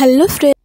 hello friends.